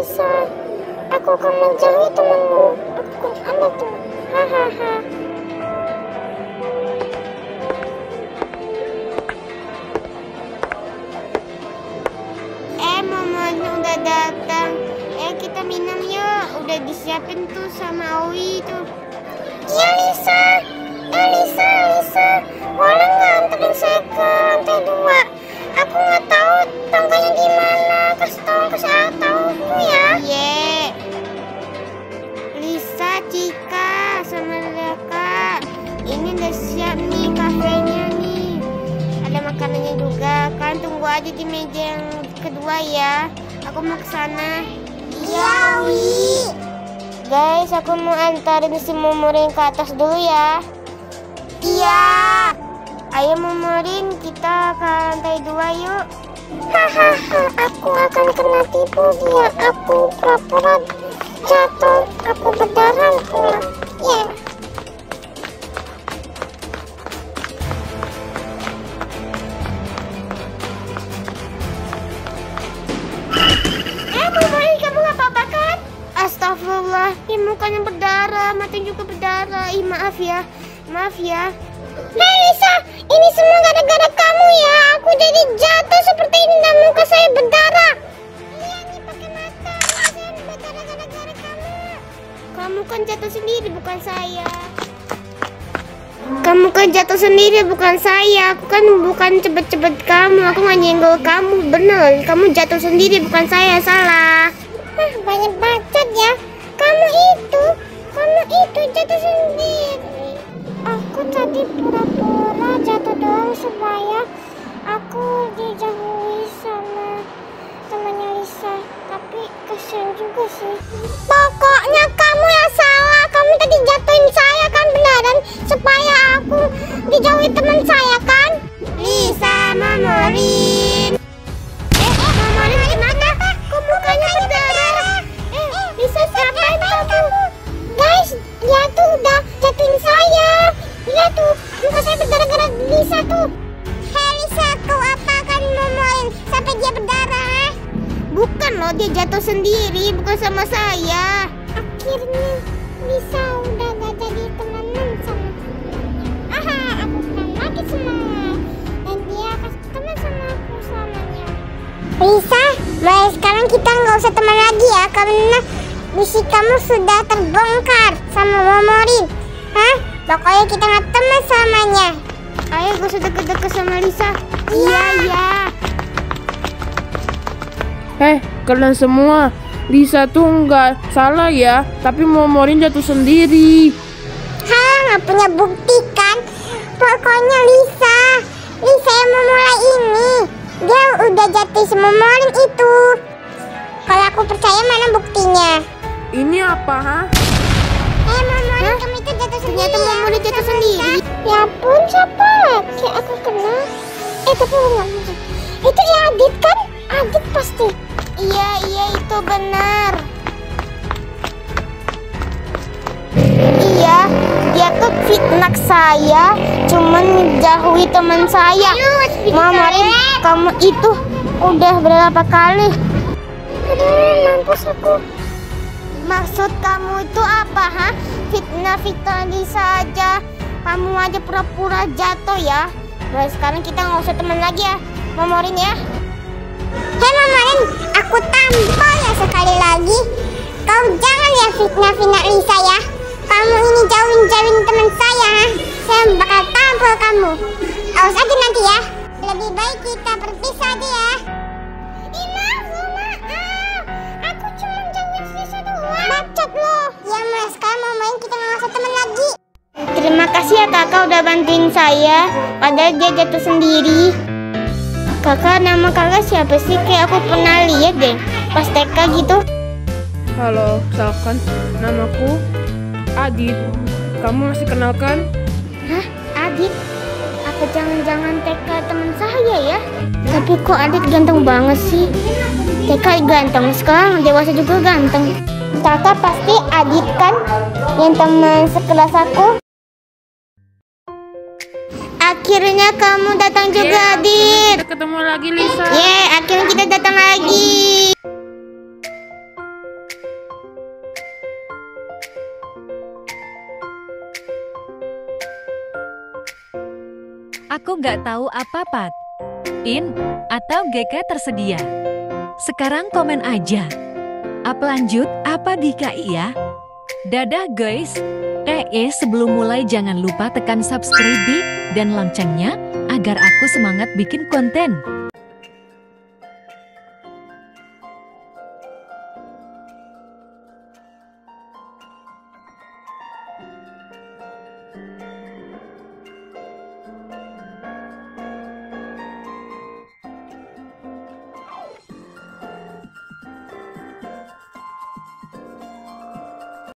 Lisa. Aku akan menjauhi temanmu. Aku ambil teman. Hahaha. Eh, mamanya udah datang. Eh, kita minum yuk. Udah disiapin tuh sama Aja di meja yang kedua ya. Aku mau ke sana. Iya, Wi. Guys, aku mau antarin si Momorin ke atas dulu ya. Iya. Ayo Momorin, kita ke lantai dua yuk. Hahaha, aku akan kena tipu dia. Aku pura-pura jatuh. Aku berdarah Astagfirullah, ini mukanya berdarah, matanya juga berdarah. Ih, maaf ya, maaf ya. Hei Lisa, ini semua gara-gara kamu ya. Aku jadi jatuh seperti ini dan muka saya berdarah. Iya, pakai mata. Gara-gara kamu. Kamu kan jatuh sendiri, bukan saya. Kamu kan jatuh sendiri, bukan saya. Aku kan bukan cepet-cepet kamu. Aku nggak nyenggol kamu, bener. Kamu jatuh sendiri, bukan saya. Salah. Ah, banyak bacot ya. Kamu itu, kamu itu jatuh sendiri. Aku tadi pura-pura jatuh doang supaya aku dijauhi sama temannya Lisa. Tapi kasihan juga sih. Pokoknya kamu yang salah. Kamu tadi jatuhin saya kan beneran supaya aku dijauhi teman saya kan? Lisa Mamorin. Bukan loh, dia jatuh sendiri, bukan sama saya. Akhirnya Lisa udah gak jadi temenan sama aku. Aha, aku senang lagi semangat. Dan dia kasih teman sama aku selamanya. Lisa, mulai sekarang kita nggak usah teman lagi ya karena misi kamu sudah terbongkar sama Momorin. Hah? Pokoknya kita nggak teman selamanya. Ayo gak usah deket-deket sama Lisa. Iya, iya. Eh, kalian semua, Lisa tuh nggak salah ya, tapi Momorin jatuh sendiri. Hah, nggak punya bukti kan? Pokoknya Lisa, Lisa yang memulai ini. Dia udah jatuh sama Morin itu. Kalau aku percaya mana buktinya? Ini apa, ha? Fitnah saya, cuman menjauhi teman saya. Mamarin, kamu itu udah berapa kali? Aduh, mampus aku. Maksud kamu itu apa, ha? Fitnah-fitnah Lisa aja. Kamu aja pura-pura jatuh ya. Nah, sekarang kita nggak usah teman lagi ya. Mamorin ya. Hei Momorin, aku tampol ya sekali lagi. Kau jangan ya fitnah-fitnah Lisa ya. Kamu ini jauhin-jauhin teman saya. Ha? Saya bakal tampol kamu. Awas aja nanti ya. Lebih baik kita berpisah aja ya. Bacot. Ya sekarang mau main kita nggak usah teman lagi. Terima kasih ya kakak udah bantuin saya. Padahal dia jatuh sendiri. Kakak nama kakak siapa sih? Kayak aku pernah lihat deh pas TK gitu. Halo, misalkan namaku Adit. Kamu masih kenal kan? Adit? Apa jangan-jangan TK teman saya ya? Tapi kok Adit ganteng banget sih? TK ganteng, sekarang dewasa juga ganteng. Kakak pasti Adit kan? Yang teman sekelas aku? Akhirnya kamu datang juga, Yeay, Adit. Kita ketemu lagi, Lisa. Ye, akhirnya kita datang lagi. Aku nggak tahu apa Pat. In atau GK tersedia. Sekarang komen aja. Apa lanjut apa di ya? Dadah guys. Eh, eh sebelum mulai jangan lupa tekan subscribe dan loncengnya agar aku semangat bikin konten.